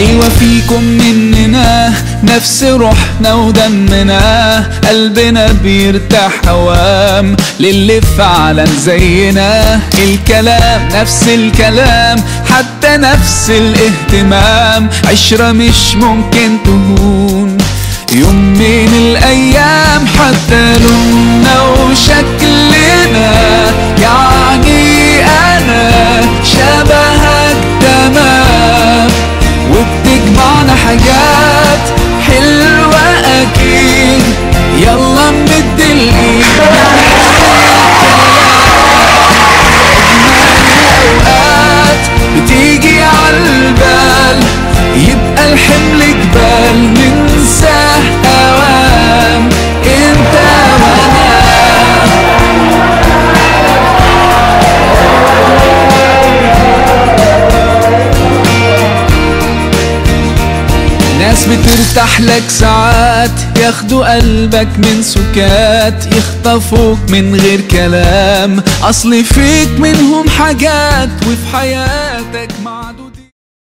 أيوة فيكم مننا نفس روحنا ودمنا قلبنا بيرتاح هوام للي فعلا زينا الكلام نفس الكلام حتى نفس الاهتمام. عشرة مش ممكن تهون. ناس بترتاح لك ساعات. ياخدوا قلبك من سكات يخطفوك من غير كلام. أصل فيك منهم حاجات وفي حياتك